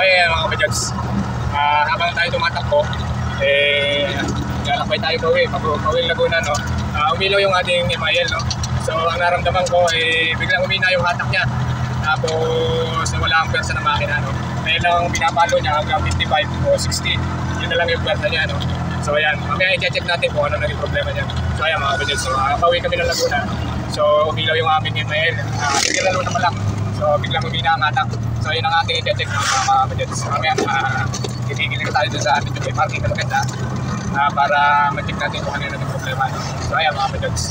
Okay, mga kabajads. Ah, habang tayo tumatakbo, eh, lalakbay tayo pauwi, pauwi Laguna, no? Ah, umilaw yung ating MIL, no? So, ang naramdaman ko, eh, biglang umina yung hatak niya. Tapos, nawala ang pwersa ng makina, no? Dahil lang pinapalo niya hanggang 55 o 60. Yun na lang yung pwersa niya, no? So, ayan. Mamaya i-check natin kung ano naging problema niya. So, ayan, mga kabajads. So, ah, pauwi kami ng Laguna. So, umilaw yung aming MIL. Ah, biglang lalo naman lang. So, biglang umina ang hatak. So, yun ang ating i-check ng mga mga kabajads. Mamaya, ah, titigil tayo sa ating may parking na maganda ah, para ma-check natin kung ano yung naging problema. So, ayan, mga kabajads.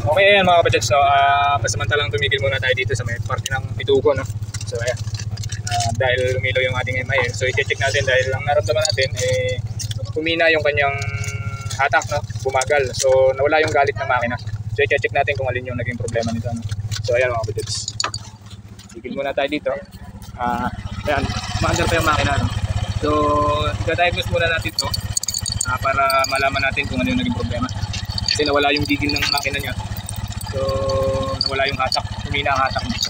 Okay, ayan mga kabajads. So, uh, pasamantalang tumigil muna tayo dito sa may party ng Pitugo. No? So, ayan. Ah, dahil lumilaw yung ating MIL. So, i-check natin dahil ang naramdaman natin, eh, humina yung kanyang hatak, no? bumagal. So, nawala yung galit ng makina. So, i-check natin kung alin yung naging problema nito. No? So, ayan mga kabajads. Tigil muna tayo dito. Ah, ayan, maandar pa yung makina. No? So, i-diagnose muna natin to ah, para malaman natin kung ano yung naging problema. Kasi nawala yung gigil ng makina niya. So, nawala yung hatak. Humina ang hatak nito.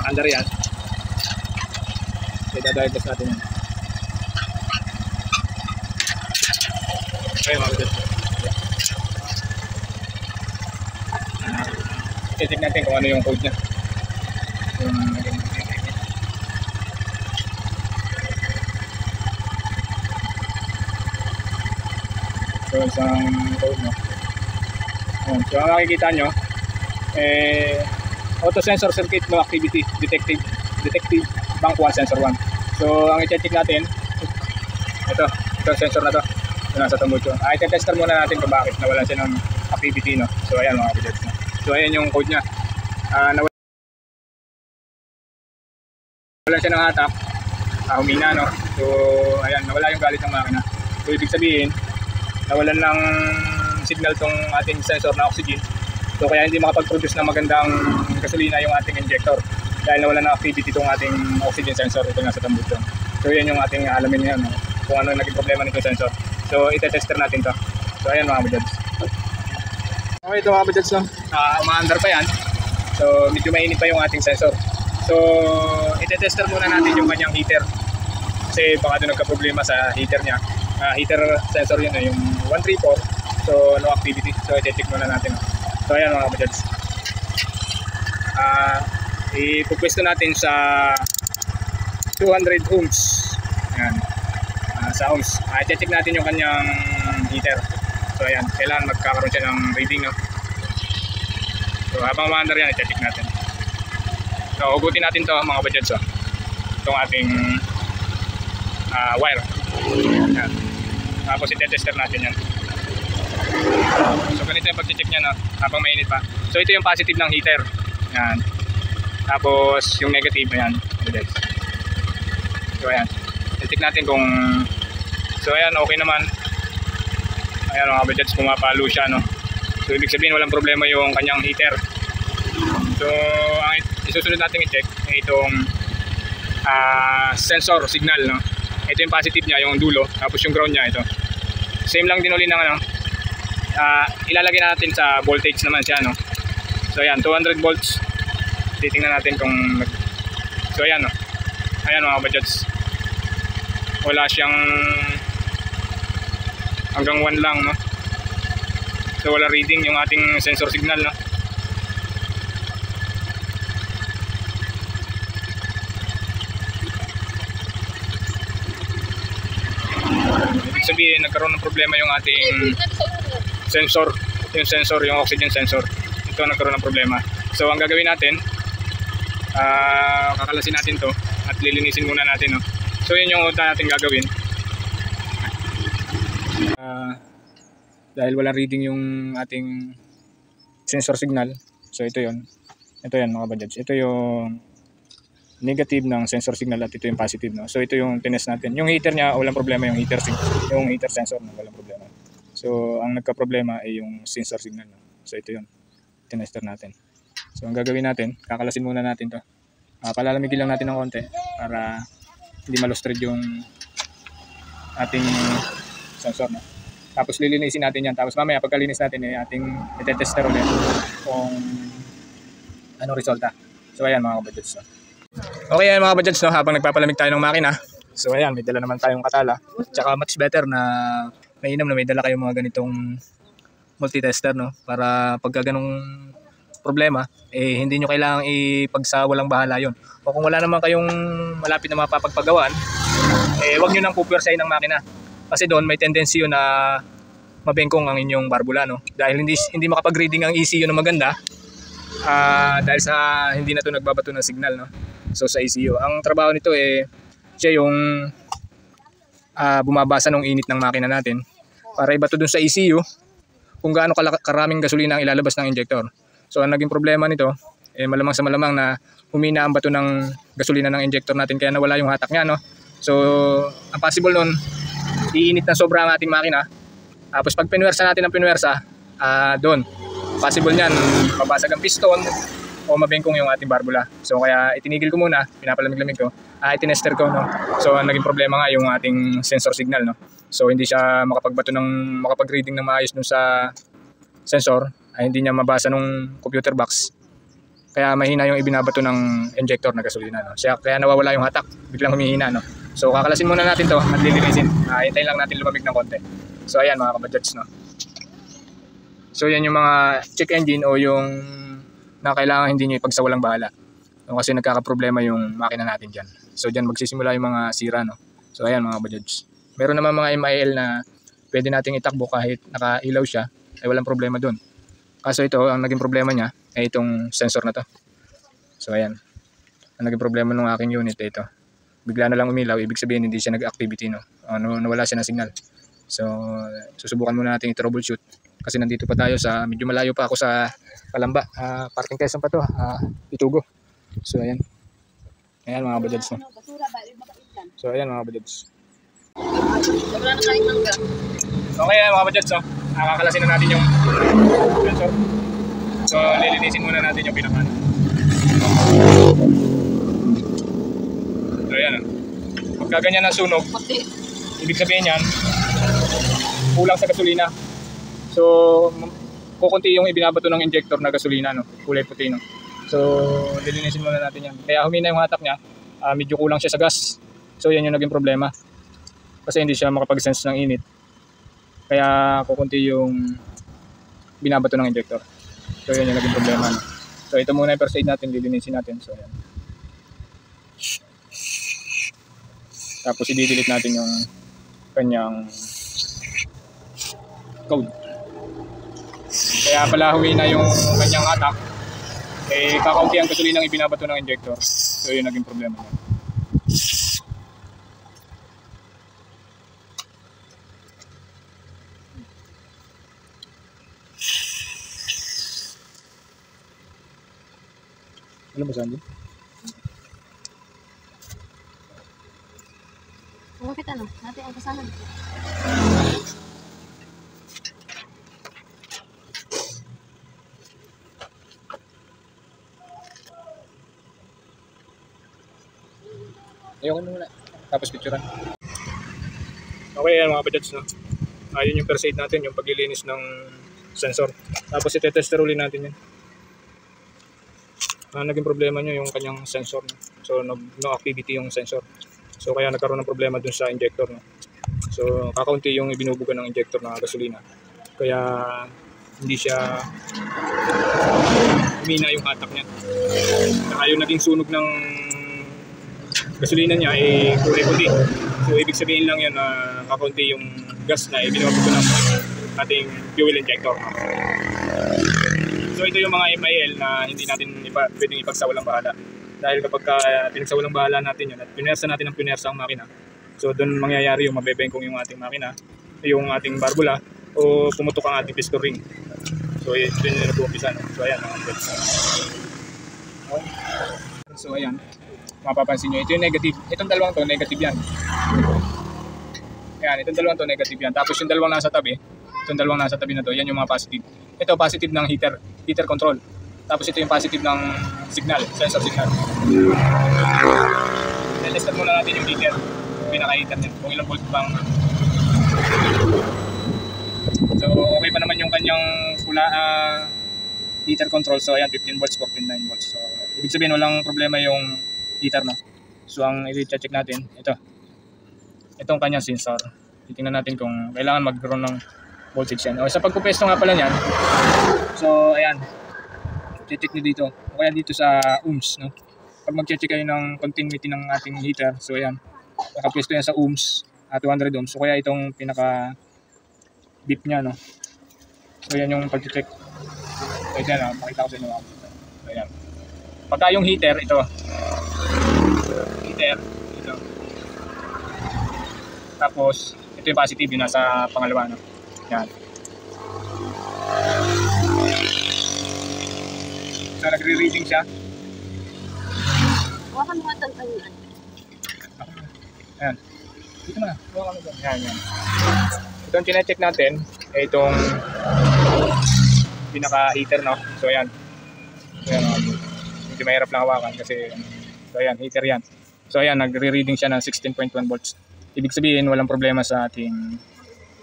Makandar yan. So, i-diagnose natin yan. Okay, mga kapatid. I-check natin kung ano yung code niya. So, isang code, no? Ayan. So, ang nakikita nyo, eh, auto sensor circuit no activity detective detective bank 1 sensor 1 so ang i-check natin ito ito sensor na to. Ito nasa tambucho ah i-tester muna natin kung bakit nawala siya ng activity no? So ayan mga kapatid so ayan yung code niya. Ah nawala nawala siya ng hatak ah, humina no? So ayan nawala yung galit ng makina. So ibig sabihin nawalan ng signal tong ating sensor na oxygen So kaya hindi makapag-produce ng magandang gasolina yung ating injector dahil nawala ng activity itong ating oxygen sensor ito nasa tambutso. So yan yung ating alamin ngayon no? kung ano naging problema nito sensor. So ite-tester natin to. So ayan mga kabajads. Okay ito mga kabajads no. Uh, umaandar pa yan. So medyo mainit pa yung ating sensor. So ite-tester muna natin yung kanyang heater. Kasi baka doon nagka-problema sa heater niya. Uh, heater sensor yun eh, yung 134. So no activity. So ite-check muna natin. So ayan mga kabajads. Ah, ipupwesto natin sa 200 ohms. Ayan. Ah, sa ohms. Ah, check natin yung kanyang heater. So ayan, kailangan magkakaroon siya ng reading. No? So habang maandar yan, i-check natin. So hugutin natin to mga kabajads. Oh. Itong ating ah, wire. Ayan. Tapos i-tester natin yan. So ganito yung pag-check niya no, habang mainit pa. So ito yung positive ng heater. Yan. Tapos yung negative yan. So ayan. I-check natin kung So ayan, okay naman. Ayan mga kabadjats, pumapalo siya no. So ibig sabihin walang problema yung kanyang heater. So ang isusunod natin i-check ay itong uh, sensor signal no. Ito yung positive niya, yung dulo, tapos yung ground niya ito. Same lang din ulit ng ano, uh, ilalagay natin sa voltage naman siya no? So ayan 200 volts. Titingnan natin kung mag so ayan no? Ayan mga kabajads wala siyang hanggang 1 lang no? So wala reading yung ating sensor signal no? Sabihin nagkaroon ng problema yung ating sensor yung sensor yung oxygen sensor. Ito nagkaroon ng problema. So ang gagawin natin uh, kakalasin natin to at lilinisin muna natin no? so yun yung unta natin gagawin. Uh, dahil walang reading yung ating sensor signal so ito yun. Ito yan mga budgets ito yung negative ng sensor signal at ito yung positive no? So ito yung tinest natin. Yung heater niya walang problema yung heater yung heater sensor no, walang problema So, ang nagka-problema ay yung sensor signal. No? So, ito yun. Tinester natin. So, ang gagawin natin, kakalasin muna natin to. Uh, palalamigin lang natin ng konti para hindi malustred yung ating sensor. No? Tapos lilinisin natin yan. Tapos mamaya pagkalinis natin, eh, ating itetester ulit kung anong resulta. So ayan mga kabadjets. No? Okay yan mga kabadjets, no? habang nagpapalamig tayo ng makina. So ayan, may dala naman tayong katala. Tsaka much better na mainam na may dala kayong mga ganitong multitester no? Para pagka ganong problema eh hindi nyo kailangang ipagsa walang bahala yon o kung wala naman kayong malapit na mapapagpagawaan eh wag nyo nang pupwersahin ng makina. Kasi doon may tendency yun na mabengkong ang inyong barbula no? Dahil hindi hindi makapag-reading ang ECU na maganda ah dahil sa hindi na to nagbabato ng signal no? So sa ECU ang trabaho nito eh siya yung ah, bumabasa ng init ng makina natin para ibato dun sa ECU kung gaano karaming gasolina ang ilalabas ng injector. So ang naging problema nito, eh, malamang sa malamang na humina ang bato ng gasolina ng injector natin kaya nawala yung hatak niya. No? So ang possible nun, iinit na sobra ang ating makina. Tapos pag pinwersa natin ang pinwersa, ah doon, possible niyan, mabasag ang piston o mabengkong yung ating barbula. So kaya itinigil ko muna, pinapalamig-lamig ko, ah, itinester ko. No? So naging problema nga yung ating sensor signal. No? So hindi siya makapagbato ng makapag-reading ng maayos dun sa sensor ay hindi niya mabasa nung computer box. Kaya mahina yung ibinabato ng injector na gasolina. No? Siya, kaya nawawala yung hatak, biglang humihina. No? So kakalasin muna natin to at lilinisin. Uh, hintayin lang natin lumamig ng konti. So ayan mga kabadjats. No? So yan yung mga check engine o yung na kailangan hindi nyo ipagsawalang bahala. No? Kasi nagkakaproblema yung makina natin dyan. So dyan magsisimula yung mga sira. No? So ayan mga kabadjats. Meron naman mga MIL na pwede nating itakbo kahit nakailaw siya, ay walang problema doon. Kaso ito, ang naging problema niya ay itong sensor na to. So ayan. Ang naging problema ng aking unit ay ito. Bigla na lang umilaw, ibig sabihin hindi siya nag-activity, no? Ano, nawala siya ng signal. So, susubukan muna natin i-troubleshoot. Kasi nandito pa tayo sa, medyo malayo pa ako sa Kalamba. Ah, parking Quezon pa to, ah, Itugo. So ayan. Ayan mga bajads, no? So ayan mga bajads. Mangga. Okay mga budgets, so. Nakakalasin na natin yung sensor. So, lilinisin muna natin yung pinaka. So, yan. ah. Pagka ganyan ang sunog, ibig sabihin yan, kulang sa gasolina. So, kukunti yung ibinabato ng injector na gasolina, no? kulay puti. No? So, lilinisin muna natin yan. Kaya humina yung hatak niya, ah, medyo kulang siya sa gas. So, yan yung naging problema. Kasi hindi siya makapag-sense ng init. Kaya kukunti yung binabato ng injector. So, yan yung naging problema. No? So, ito muna yung first aid natin, lilinisin natin. So, yan. Tapos, i-delete natin yung kanyang code. Kaya pala humina yung kanyang attack. Eh, kakaunti ang gasolina ang ibinabato ng injector. So, yun naging problema niya. Ano ba Sandy? Bakit ano? Natin ang kasama dito. Ayoko na muna. Tapos picturean. Okay, yan mga pajads, no? Ayun yung first aid natin, yung paglilinis ng sensor. Tapos itetester ulit natin yan. Ah, naging problema nyo yung kanyang sensor. No? So, no, no activity yung sensor. So, kaya nagkaroon ng problema dun sa injector. No? So, kakaunti yung ibinubuga ng injector ng gasolina. Kaya, hindi siya humina yung hatak niya. Saka yung naging sunog ng gasolina niya ay kulay puti. So ibig sabihin lang yan na kakaunti yung gas na ibinabog ko ng ating fuel injector. So ito yung mga MIL na hindi natin ipa, pwedeng ipagsawalang bahala. Dahil kapag ka, pinagsawalang bahala natin yun at pinersa natin ang pinersa ang makina, so doon mangyayari yung mabebengkong yung ating makina, yung ating barbula, o pumutok ang ating piston ring. So yun yun yung nag-uumpisa. No? So ayan, friends. So ayan, mapapansin nyo, ito yung negative. Itong dalawang to, negative yan. Yan, itong dalawang to, negative yan. Tapos yung dalawang nasa tabi, itong dalawang nasa tabi na to, yan yung mga positive. Ito, positive ng heater, heater control. Tapos ito yung positive ng signal, sensor signal. Tested muna natin yung heater, yung pinaka-heater niya, kung ilang volt bang kanyang pula, ah, heater control. So ayan, 15 volts, 14.9 volts. So ibig sabihin walang problema yung heater no. So ang i-check natin, ito. Itong kanyang sensor. Titingnan natin kung kailangan magkaroon ng voltage yan. O sa pagpupesto nga pala niyan. So ayan. Check nyo dito. O kaya dito sa ohms no. Pag mag-check kayo ng continuity ng ating heater. So ayan. Nakapwesto yan sa ohms. At 200 ohms. So kaya itong pinaka beep niya no. So yan yung pag-check. So yan, ah, pakita ko sa inyo. Pagka yung heater, ito. Heater, ito. Tapos, ito yung positive, yung nasa pangalawa. No? Yan. So nagre-reading siya. Huwag mo nga tantangan. Ayan. Dito na. Huwag kami doon. Yan, yan. Ito ang chinecheck natin. Eh, itong pinaka-heater, no? So, ayan. Oh. Hindi mahirap lang hawakan kasi, so, ayan, heater yan. So, ayan, nagre-reading siya ng 16.1 volts. Ibig sabihin, walang problema sa ating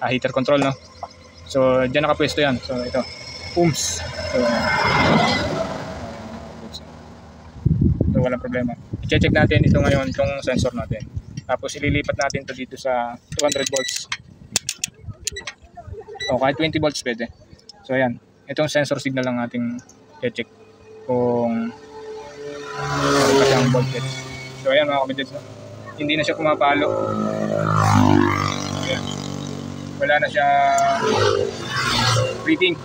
ah, heater control, no? So, dyan nakapwesto yan. So, ito. Ohms. So, So, walang problema. I-check natin ito ngayon, itong sensor natin. Tapos ililipat natin to dito sa 200 volts. O kahit 20 volts pwede. So ayan, itong sensor signal lang ating i-check kung ano kasi ang voltage. So ayan mga kabidets, no? hindi na siya pumapalo. Ayan. Wala na siya reading.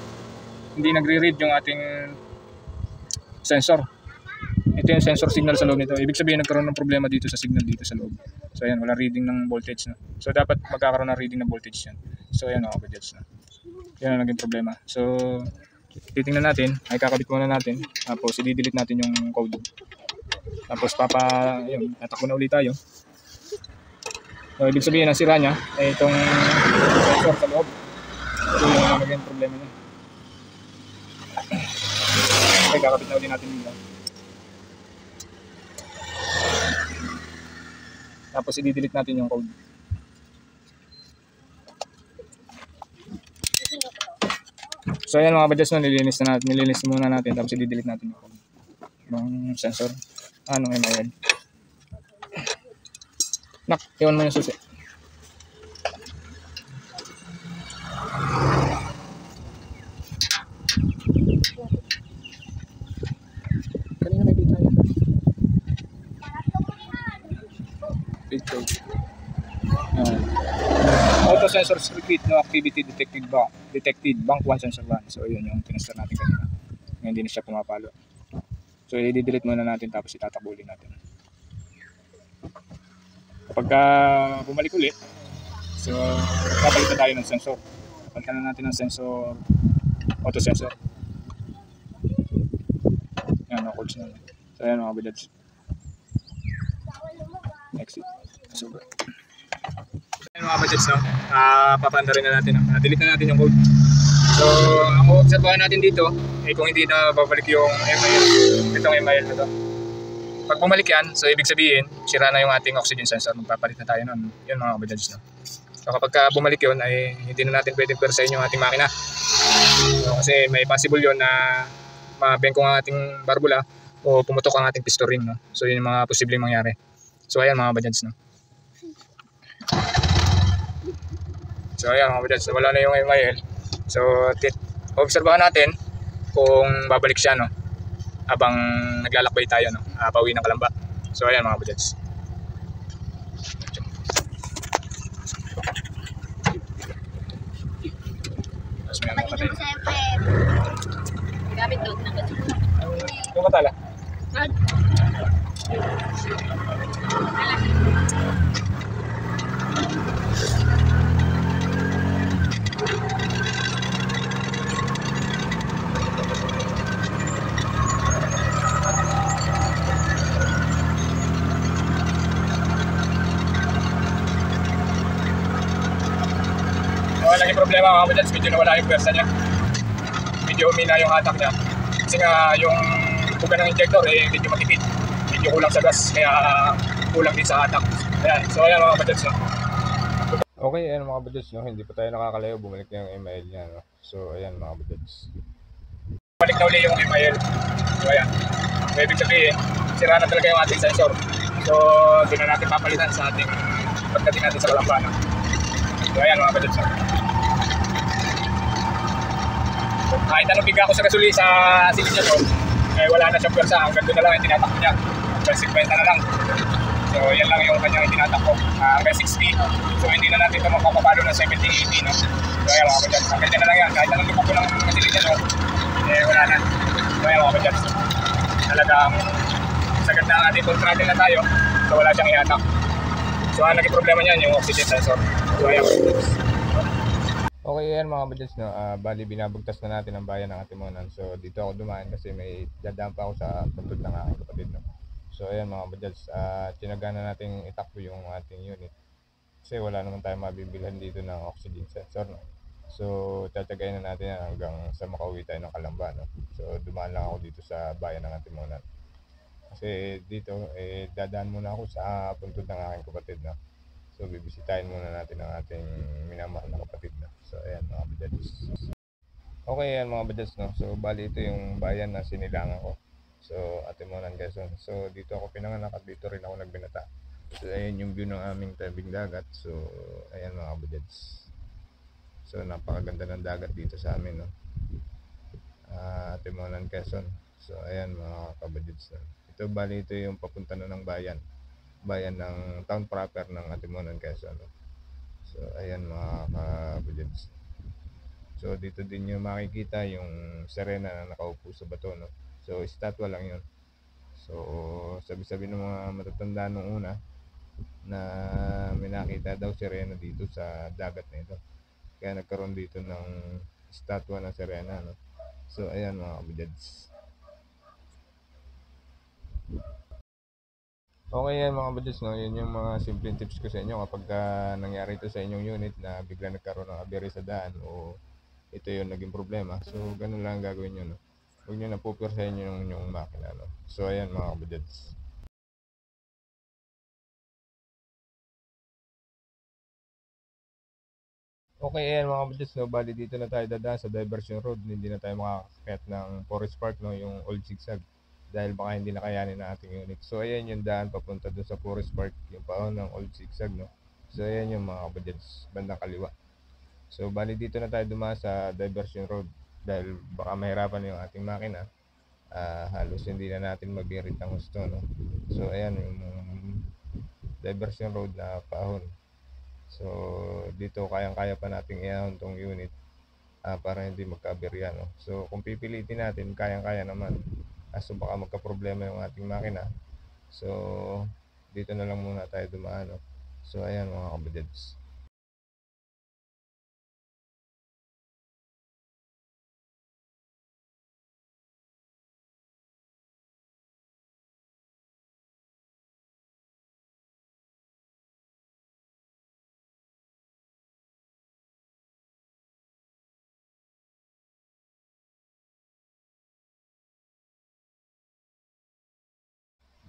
Hindi nagre-read yung ating sensor. Ito yung sensor signal sa loob nito. Ibig sabihin nagkaroon ng problema dito sa signal dito sa loob. So ayan, wala reading ng voltage na. So dapat magkakaroon ng reading ng voltage yan. So ayan mga kabidets na. Yan ang naging problema. So titingnan natin, ay kakabit muna natin. Tapos i-delete natin yung code. Tapos papa, ayun, tatakbo na ulit tayo. So ibig sabihin ang sira niya ay itong sensor sa loob. So yun ang naging problema niya. Okay, kakabit na ulit natin yung Tapos i-delete natin yung code. So ayan mga badges no, nilinis na natin, nilinis muna natin tapos i-delete natin yung. Ng sensor. Anong MIL. Nak, iwan mo yung susi. Kanina may yan. Picture. Ayan. Auto sensor circuit no activity detected ba detected bank 1 sensor 1 so yun yung tinester natin kanina. Ngayon na siya pumapalo. So i-delete muna natin tapos itatakbulin natin. Kapag ka bumalik ulit so kapalitan tayo ng sensor. Kapalitan na natin ng sensor auto sensor yan no codes na so yan mga bilads exit so Ayun mga budgets, no? Ah, papanda rin na natin. Uh, delete na natin yung code. So, ang obserbahan natin dito, eh kung hindi na babalik yung MIL, itong MIL na to. Pag bumalik yan, so ibig sabihin, sira na yung ating oxygen sensor. Magpapalit na tayo nun. Yun mga budgets, no? So, kapag ka bumalik yun, ay hindi na natin pwedeng persahin yung ating makina. So, kasi may possible yun na mabengkong ang ating barbula o pumutok ang ating piston ring, no? So, yun yung mga posibleng mangyari. So, ayan mga budgets, no? So ayan mga budads, wala na yung MIL. So obserbahan natin kung babalik siya no. Habang naglalakbay tayo no, uh, pauwi ng Kalamba. So ayan mga may ano pa tayo. siyempre. Gamit doon. Yung katala. So, naging problema mga budads, medyo nawala yung pwersa niya. Medyo humina yung hatak niya. Kasi nga yung buga ng injector eh medyo matipid. Medyo kulang sa gas kaya kulang din sa hatak. Ayan. So ayan mga. No? Okay, ayan mga budods, no? hindi pa tayo nakakalayo, bumalik na yung email niya. No? So, ayan mga budods. Balik na uli yung email. So, ayan. So, ibig sabihin, sira na talaga yung ating sensor. So, doon na natin papalitan sa ating pagdating natin sa Kalambana. So, ayan mga budods. Kahit anong biga ko sa gasuli sa silid niya to, eh, wala na siyang pwersa. Hanggang doon na lang yung tinatakbo niya. Hanggang 50 na lang. So, yan lang yung kanyang tinatakbo. Uh, hanggang 60. So, hindi na natin ito mapapapalo ng 70-80, no? So, ayan mga kabadyans. Hanggang dyan na lang yan. Kahit anong lupok ko ng kasilid niya, no? Eh, wala na. So, ayan mga kabadyans. Talagang sagad na ating throttle na tayo. So, wala siyang ihatak. So, ang naging problema niyan, yung oxygen sensor. So, kabadyans. Okay, yan mga kabadyans, no? Ah, bali, binabagtas na natin ang bayan ng Atimonan. So, dito ako dumaan kasi may dadaan pa ako sa puntod ng aking kapatid, no? So ayan mga bajads, uh, tinaga na natin itakbo yung ating unit. Kasi wala naman tayong mabibilhan dito ng oxygen sensor. No? So tatagayin na natin yan hanggang sa makauwi tayo ng Kalamba. No? So dumaan lang ako dito sa bayan ng Antimonan. Kasi dito, eh, dadaan muna ako sa puntod ng aking kapatid. No? So bibisitahin muna natin ang ating minamahal na kapatid. No? So ayan mga bajads. Okay yan mga bajads. No? So bali ito yung bayan na sinilangan ko. So, Atimonan Quezon. So, dito ako pinanganak at dito rin ako nagbinata. So, ayan yung view ng aming tabing dagat. So, ayan mga kabudyats. So, napakaganda ng dagat dito sa amin, no? Uh, Atimonan Quezon. So, ayan mga kabudyats. No? Ito, bali ito yung papunta na ng bayan. Bayan ng town proper ng Atimonan Quezon. No? So, ayan mga kabudyats. So, dito din yung makikita yung serena na nakaupo sa bato, no? So, estatwa lang yun. So, sabi-sabi ng mga matatanda nung una na may nakita daw sirena dito sa dagat na ito. Kaya nagkaroon dito ng estatwa ng sirena. No? So, ayan mga kabujads. Okay yan mga kabujads, no? Yun yung mga simpleng tips ko sa inyo kapag uh, nangyari ito sa inyong unit na bigla nagkaroon ng aberya sa daan o ito yung naging problema. So, ganun lang gagawin nyo. No? huwag nyo na pupirsahin yung inyong makina. No? So, ayan mga kabudads. Okay, ayan mga kabudads, no? bali dito na tayo dadaan sa diversion road. Hindi na tayo makakakit ng Forest Park, no? yung old zigzag. Dahil baka hindi na kayanin ng ating unit. So, ayan yung daan papunta dun sa Forest Park, yung paon ng old zigzag. No? So, ayan yung mga kabudads, bandang kaliwa. So, bali dito na tayo dumaan sa diversion road dahil baka mahirapan yung ating makina uh, halos hindi na natin mabirit ang gusto no? so ayan yung diversion road na paahon so dito kayang kaya pa nating iahon tong unit uh, para hindi magkaberya no? so kung pipilitin natin kayang kaya naman kaso baka magka problema yung ating makina so dito na lang muna tayo dumaan no? so ayan mga kabudads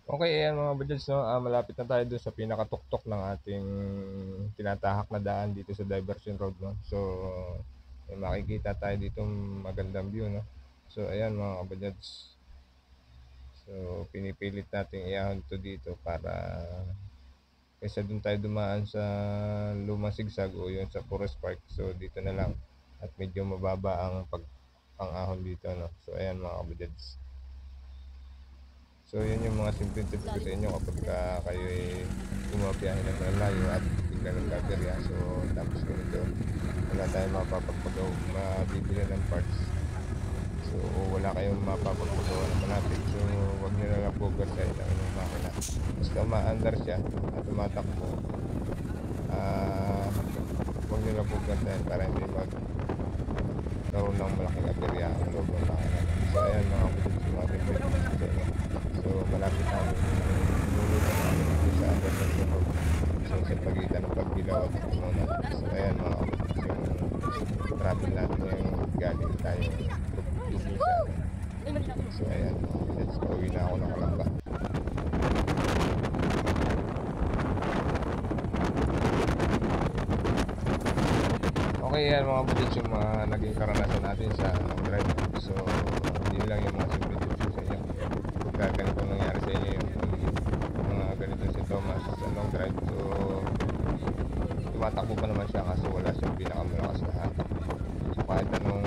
Okay, ayan mga budyals, no? Uh, malapit na tayo dun sa pinakatuktok ng ating tinatahak na daan dito sa diversion road. No? So, may makikita tayo dito magandang view. No? So, ayan mga kabudyals. So, pinipilit natin iahon to dito para kaysa dun tayo dumaan sa lumang sigsag o yun sa forest park. So, dito na lang. At medyo mababa ang pag pang-ahon dito. No? So, ayan mga kabudyals. So yun yung mga simple tips ko sa inyo kapag ka kayo ay bumabiyahe ng malayo at bigla ng gagarya. So tapos ganito, wala tayong mapapagpagaw, mabibili ng parts. So wala kayong mapapagpagawa ng malapit. So wag nyo na lang cover sa ilang inyong makina. Basta umaandar siya at tumatakbo. Ah, uh, wag nyo lang cover sa para hindi mag karoon ng malaking aberya ang loob ng makina. So ayan mga kapatid, tips ko sa inyo. So malapit sa Anderson Road. So sa pagitan ng Pagbilaw at mga yung travel natin yung galing tayo. So ayan kapatid, pauwi na ng Kalamba. yan mga budgets yung mga naging karanasan natin sa drive. So, yun lang yung mga simple tips ko sa inyo. Pagka ganito nangyari sa inyo yung mga ganito si Thomas sa long drive. So, tumatakbo pa naman siya kasi wala siyang pinakamalakas na hatak. So, kahit anong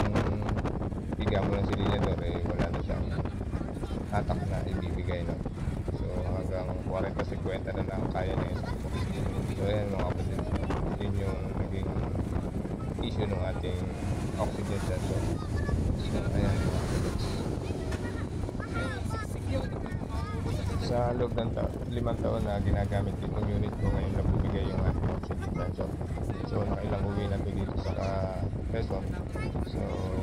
biga mo ng silinyador, eh, wala na siyang hatak na ibibigay. No? So, hanggang 40-50 na lang kaya niya isakbo. So, ayan mga kapatid. Yun yung naging issue ng ating oxygen sensor. So, ayan mga kapatid. Sa loob ng ta- limang taon na ginagamit itong unit ko ngayon na bumigay yung ating oxygen sensor. So, nakailang uwi na ito dito sa uh, Quezon. So,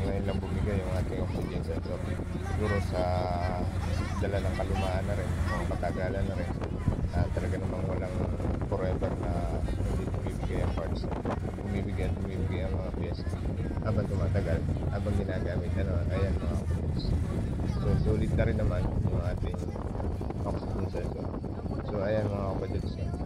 ngayon lang bumigay yung ating oxygen sensor. Siguro sa dala ng kalumaan na rin, o katagalan na rin. na talaga namang walang forever na hindi bumibigay ang parts. Bumibigay at bumibigay ang mga pyesa. Habang tumatagal, habang ginagamit, ano, ayan mga kapatid. So, sulit na rin naman yung ating oxygen sensor. So, ayan mga kapatid.